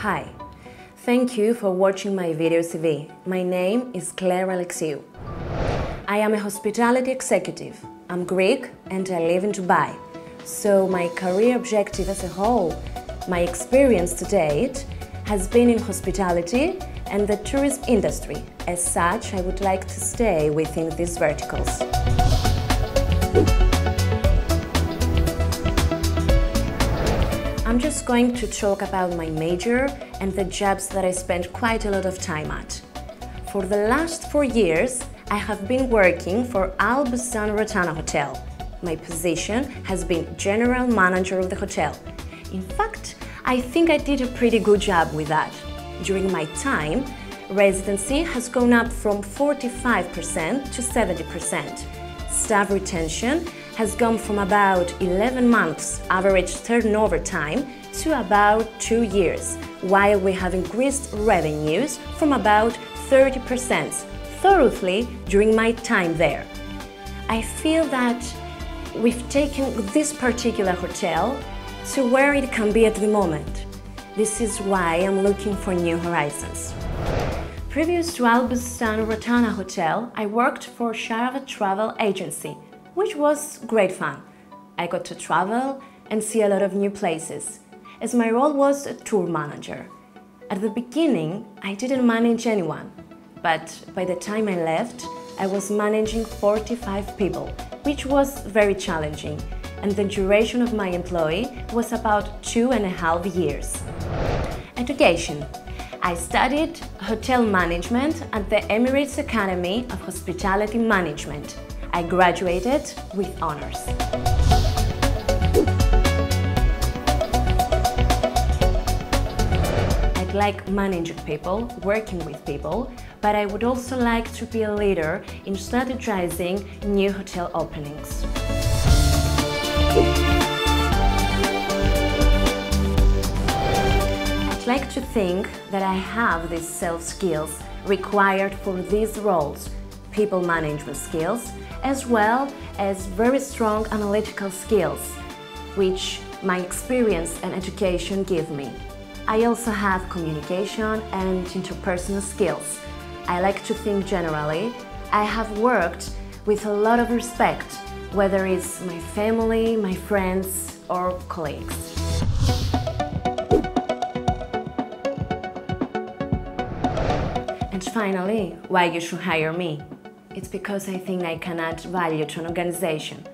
Hi, thank you for watching my video CV. My name is Claire Alexiou. I am a hospitality executive. I'm Greek and I live in Dubai. So my career objective as a whole, my experience to date, has been in hospitality and the tourism industry. As such, I would like to stay within these verticals. Just going to talk about my major and the jobs that I spent quite a lot of time at. For the last four years, I have been working for Al Bustan Rotana Hotel. My position has been General Manager of the hotel. In fact, I think I did a pretty good job with that. During my time, residency has gone up from 45% to 70%. Staff retention has gone from about 11 months average turnover time to about two years, while we have increased revenues from about 30% thoroughly during my time there. I feel that we've taken this particular hotel to where it can be at the moment. This is why I'm looking for new horizons. Previous to Al Bustan Rotana Hotel, I worked for Sharafa Travel Agency, which was great fun. I got to travel and see a lot of new places, as my role was a tour manager. At the beginning, I didn't manage anyone, but by the time I left, I was managing 45 people, which was very challenging, and the duration of my employee was about two and a half years. Education. I studied hotel management at the Emirates Academy of Hospitality Management. I graduated with honors. I'd like managing people, working with people, but I would also like to be a leader in strategizing new hotel openings. I'd like to think that I have these self skills required for these roles, people management skills, as well as very strong analytical skills, which my experience and education give me. I also have communication and interpersonal skills. I like to think generally. I have worked with a lot of respect, whether it's my family, my friends, or colleagues. And finally, why you should hire me? It's because I think I can add value to an organization,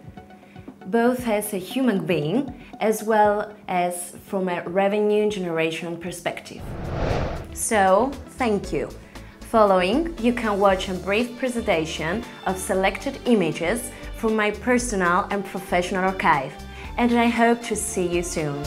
both as a human being as well as from a revenue generation perspective. So, thank you. Following, you can watch a brief presentation of selected images from my personal and professional archive, and I hope to see you soon.